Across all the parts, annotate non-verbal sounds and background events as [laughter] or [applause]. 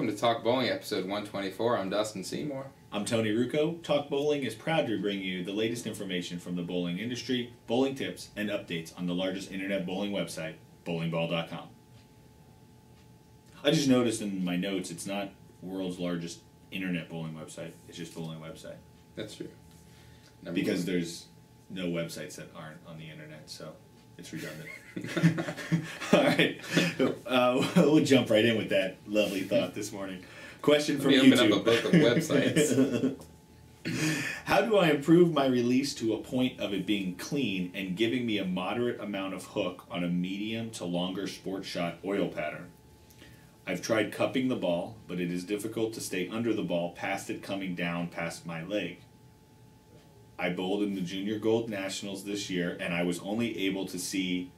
Welcome to Talk Bowling, episode 124. I'm Dustin Seymour. I'm Tony Rucco. Talk Bowling is proud to bring you the latest information from the bowling industry, bowling tips, and updates on the largest internet bowling website, bowlingball.com. I just noticed in my notes it's not world's largest internet bowling website, it's just bowling website. That's true. Number Because one. there's no websites that aren't on the internet, so it's redundant. [laughs] All right, uh, [laughs] we'll jump right in with that lovely thought this morning. Question Let from me YouTube. open up a book of websites. [laughs] How do I improve my release to a point of it being clean and giving me a moderate amount of hook on a medium to longer sport shot oil pattern? I've tried cupping the ball, but it is difficult to stay under the ball past it coming down past my leg. I bowled in the Junior Gold Nationals this year, and I was only able to see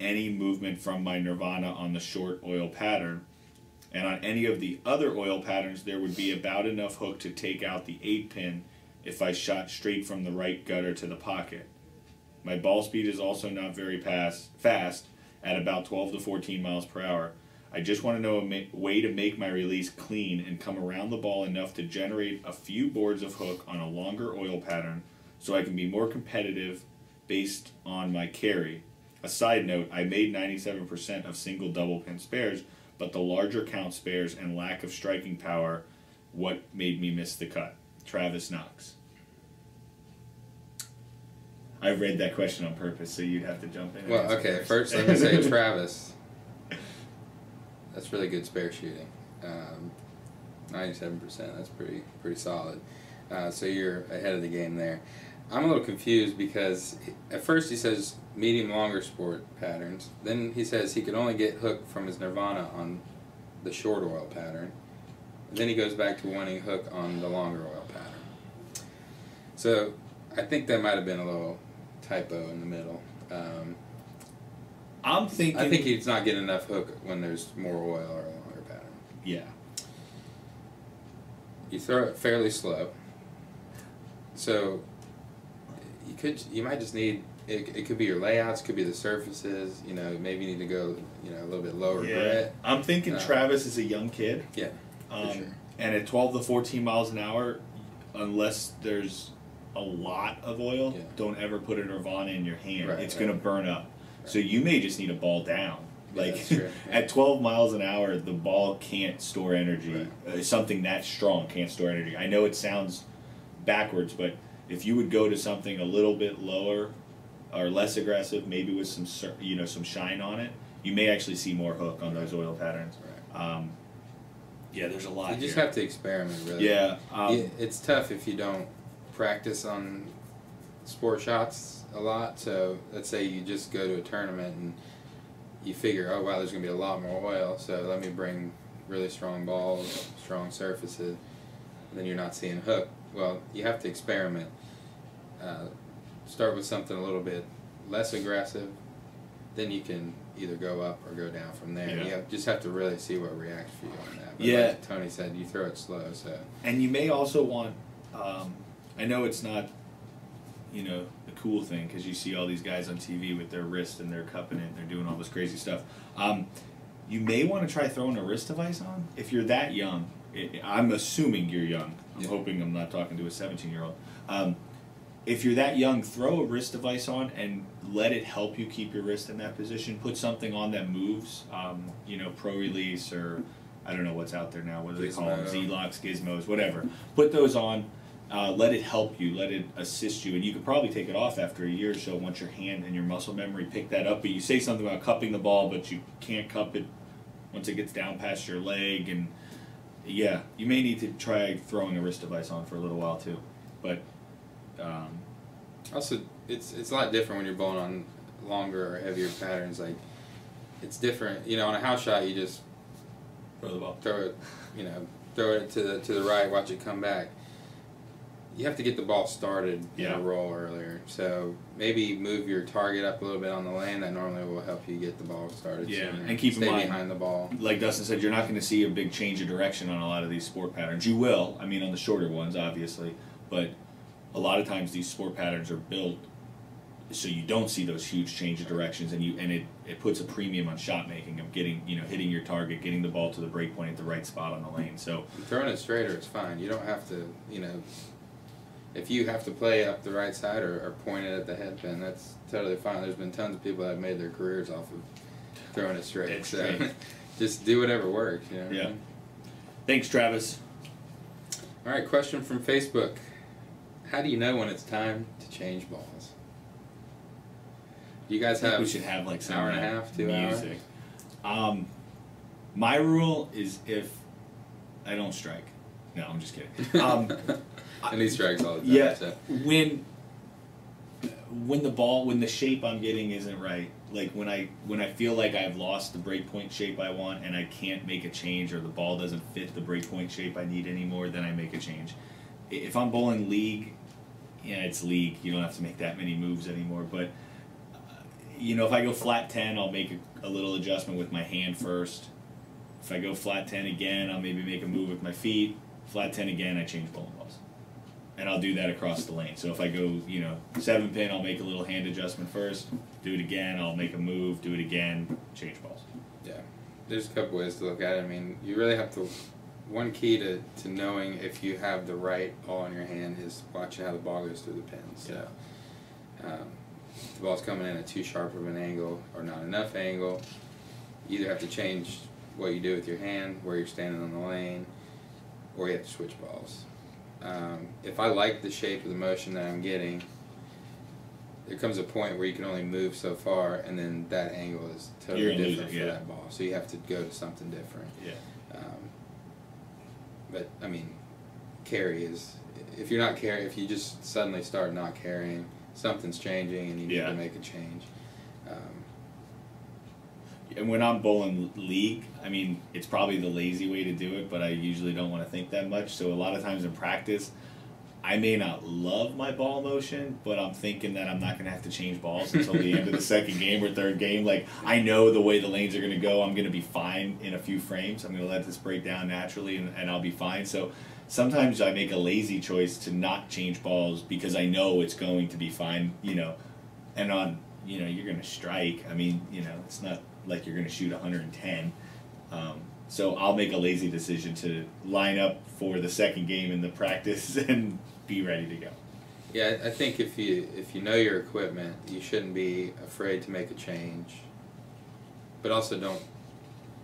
any movement from my Nirvana on the short oil pattern. And on any of the other oil patterns, there would be about enough hook to take out the 8 pin if I shot straight from the right gutter to the pocket. My ball speed is also not very pass, fast at about 12 to 14 miles per hour. I just want to know a way to make my release clean and come around the ball enough to generate a few boards of hook on a longer oil pattern so I can be more competitive based on my carry. A side note, I made 97% of single double pin spares, but the larger count spares and lack of striking power what made me miss the cut. Travis Knox. I read that question on purpose, so you'd have to jump in. well, okay, first let me say [laughs] Travis. That's really good spare shooting. Um, 97%, that's pretty pretty solid. Uh, so you're ahead of the game there. I'm a little confused because at first he says medium longer sport patterns. Then he says he could only get hook from his Nirvana on the short oil pattern. Then he goes back to wanting hook on the longer oil pattern. So I think that might have been a little typo in the middle. Um, I'm thinking. I think he's not getting enough hook when there's more oil or a longer pattern. Yeah. You throw it fairly slow. So you could you might just need it, it could be your layouts, could be the surfaces, you know, maybe you need to go, you know, a little bit lower Yeah. grit. I'm thinking Uh, Travis is a young kid. Yeah, Um, sure. And at 12 to 14 miles an hour, unless there's a lot of oil, Yeah. don't ever put a Nirvana in your hand. Right, it's right. going to burn up. So you may just need a ball down. Yeah, Like that's true. Yeah. [laughs] at 12 miles an hour, the ball can't store energy. Right. Uh, something that strong can't store energy. I know it sounds backwards, but if you would go to something a little bit lower or less aggressive, maybe with some you know some shine on it, you may actually see more hook on those oil patterns. Right. Um, yeah, there's a lot. You just here. have to experiment really. Yeah. Um, Yeah, it's tough if you don't practice on sport shots a lot. So let's say you just go to a tournament and you figure, oh wow, there's gonna be a lot more oil. So let me bring really strong balls, strong surfaces. Then you're not seeing hook. Well, you have to experiment. Uh, start with something a little bit less aggressive. Then you can either go up or go down from there. Yeah. You have, just have to really see what reacts for you on that. But Yeah. like Tony said, you throw it slow. So and you may also want. Um, I know it's not, you know, the cool thing because you see all these guys on TV with their wrist and they're cupping it, and they're doing all this crazy stuff. Um, you may want to try throwing a wrist device on if you're that young. i I'm assuming you're young. I'm Yeah. hoping I'm not talking to a 17 year old. Um, if you're that young, throw a wrist device on and let it help you keep your wrist in that position. Put something on that moves, um, you know, pro release or I don't know what's out there now. What do they call them? Z-locks, gizmos, whatever. Put those on. Uh, let it help you. Let it assist you, and you could probably take it off after a year or so once your hand and your muscle memory pick that up. But you say something about cupping the ball, but you can't cup it once it gets down past your leg, and yeah, you may need to try throwing a wrist device on for a little while too. But um, Also, it's it's a lot different when you're bowling on longer or heavier patterns. Like, it's different. You know, on a house shot, you just throw the ball. throw it, you know, throw it to the to the right, watch it come back. You have to get the ball started in Yeah. a roll earlier. So maybe move your target up a little bit on the lane. That normally will help you get the ball started. Yeah, sooner. and keep in mind- behind the ball. like Dustin said, you're not going to see a big change of direction on a lot of these sport patterns. You will, I mean, on the shorter ones, obviously, but a lot of times these sport patterns are built so you don't see those huge change of directions, and you and it, it puts a premium on shot making of getting you know hitting your target, getting the ball to the break point at the right spot on the lane. So Throwing it straighter it's fine. You don't have to, you know, if you have to play up the right side or, or point it at the head pin, that's totally fine. There's been tons of people that have made their careers off of throwing it straight. Dead so straight. [laughs] just do whatever works. You know what I Yeah. mean? thanks, Travis. All right, question from Facebook. How do you know when it's time to change balls? Do you guys have we should have like some hour and a half, two hours? music. Um, my rule is if I don't strike. No, I'm just kidding. Um, [laughs] and he strikes all the time. yeah, So. when when the ball when the shape I'm getting isn't right, like when I when I feel like I've lost the breakpoint shape I want and I can't make a change or the ball doesn't fit the breakpoint shape I need anymore, then I make a change. If I'm bowling league, yeah, it's league. You don't have to make that many moves anymore. But uh, you know, if I go flat ten, I'll make a, a little adjustment with my hand first. If I go flat ten again, I'll maybe make a move with my feet. Flat ten again, I change bowling balls and I'll do that across the lane. So if I go, you know, seven pin, I'll make a little hand adjustment first. Do it again, I'll make a move. Do it again, change balls. Yeah, there's a couple ways to look at it. I mean, you really have to. One key to, to knowing if you have the right ball in your hand is watching how the ball goes through the pins. So, um, if the ball's coming in at too sharp of an angle or not enough angle, you either have to change what you do with your hand, where you're standing on the lane, or you have to switch balls. Um, if I like the shape of the motion that I'm getting, there comes a point where you can only move so far, and then that angle is totally different it, for yeah. that ball. So you have to go to something different. Yeah. Um, but I mean, carry is if you're not carry if you just suddenly start not carrying, something's changing, and you need Yeah. to make a change. Um, And when I'm bowling league, I mean, it's probably the lazy way to do it, but I usually don't want to think that much. So a lot of times in practice, I may not love my ball motion, but I'm thinking that I'm not going to have to change balls until the end of the second game or third game. Like, I know the way the lanes are going to go. I'm going to be fine in a few frames. I'm going to let this break down naturally and, and I'll be fine. So sometimes I make a lazy choice to not change balls because I know it's going to be fine, you know. And on, you know, you're going to strike. I mean, you know, it's not like you're going to shoot 110. Um, so I'll make a lazy decision to line up for the second game in the practice [laughs] and be ready to go. yeah, I think if you if you know your equipment, you shouldn't be afraid to make a change. But also don't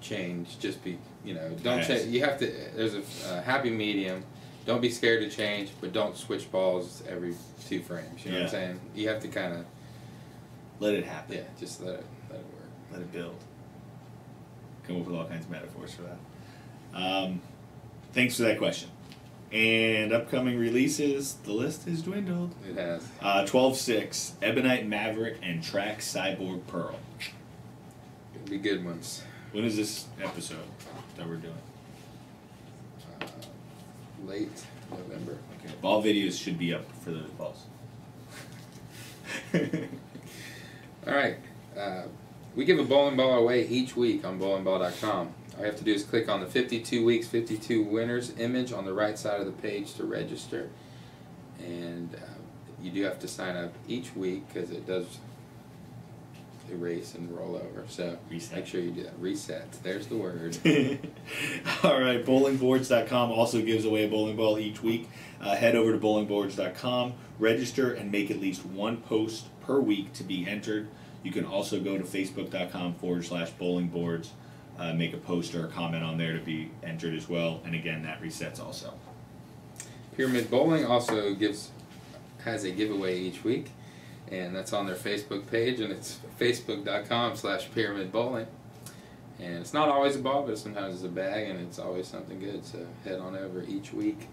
change. Just be you know don't Yes. change. You have to. There's a, a happy medium. Don't be scared to change, but don't switch balls every two frames. You know what I'm saying? You have to kind of Let it happen. yeah, just let it let it work. Let it build. Come up with all kinds of metaphors for that. Um, thanks for that question. And upcoming releases, the list has dwindled. It has. Uh, 12-6, Ebonite Maverick and Track Cyborg Pearl. It'll be good ones. When is this episode that we're doing? Uh, late November. Okay. Ball videos should be up for those balls. [laughs] All right. Uh, we give a bowling ball away each week on bowlingball.com. All you have to do is click on the 52 weeks, 52 winners image on the right side of the page to register. And uh, you do have to sign up each week because it does erase and roll over. So Reset. make sure you do that. Reset. There's the word. [laughs] All right, bowlingboards.com also gives away a bowling ball each week. Uh, head over to bowlingboards.com, register, and make at least one post per week to be entered. You can also go to facebook.com forward slash bowlingboards, uh, make a post or a comment on there to be entered as well. And again, that resets also. Pyramid Bowling also gives has a giveaway each week, and that's on their Facebook page, and it's facebook.com slash pyramid bowling. And it's not always a ball, but sometimes it's a bag, and it's always something good. So head on over each week.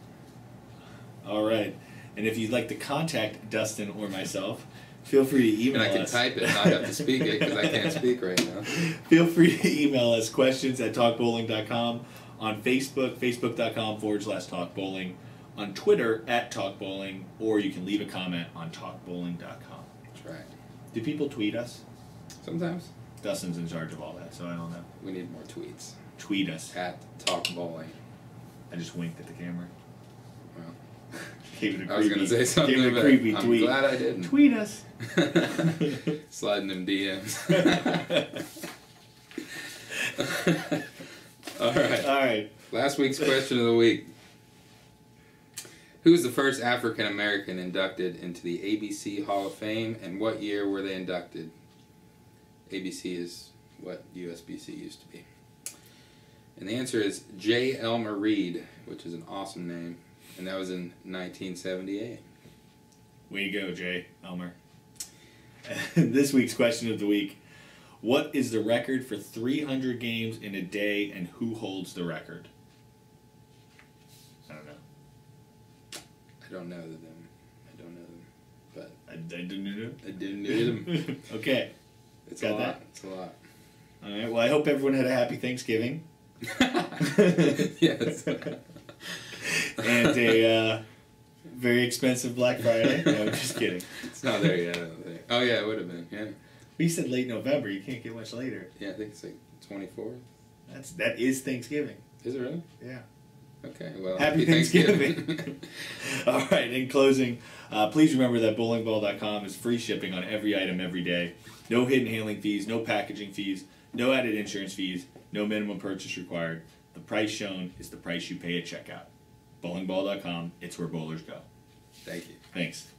All right. And if you'd like to contact Dustin or myself, feel free to email And I can us. type it, and not have to speak it because I can't speak right now. [laughs] Feel free to email us questions at talkbowling.com, on Facebook, facebook.com forward slash talkbowling, on Twitter at talkbowling, or you can leave a comment on talkbowling.com. That's right. Do people tweet us? Sometimes Dustin's in charge of all that, so I don't know. we need more tweets Tweet us. at talkbowling. I just winked at the camera. Well, [laughs] Gave it a I was creepy, gonna say something, Gave it a but creepy I'm tweet. glad I didn't. Tweet us. [laughs] [laughs] Sliding them DMs. All right. All right. Last week's question of the week. Who was the first African American inducted into the ABC Hall of Fame and what year were they inducted? ABC is what USBC used to be. And the answer is J. Elmer Reed, which is an awesome name. And that was in 1978. Way to go, Jay Elmer. [laughs] this week's question of the week. What is the record for 300 games in a day and who holds the record? I don't know. I don't know them. I don't know them. But I, I didn't know. I didn't know them. [laughs] okay. It's Got a lot. that? It's a lot. All right. Well, I hope everyone had a happy Thanksgiving [laughs] yes. And a uh, very expensive Black Friday. No, I'm just kidding. It's not there yet, I don't think. Oh, yeah, it would have been. Yeah. We said late November. You can't get much later. Yeah, I think it's like 24th. That's that is Thanksgiving. Is it really? Yeah. Okay, well, Happy Thanksgiving. [laughs] All right, in closing, uh, please remember that bowlingball.com is free shipping on every item every day. No hidden handling fees, no packaging fees, no added insurance fees, no minimum purchase required. The price shown is the price you pay at checkout bowlingball.com. It's where bowlers go. Thank you. Thanks.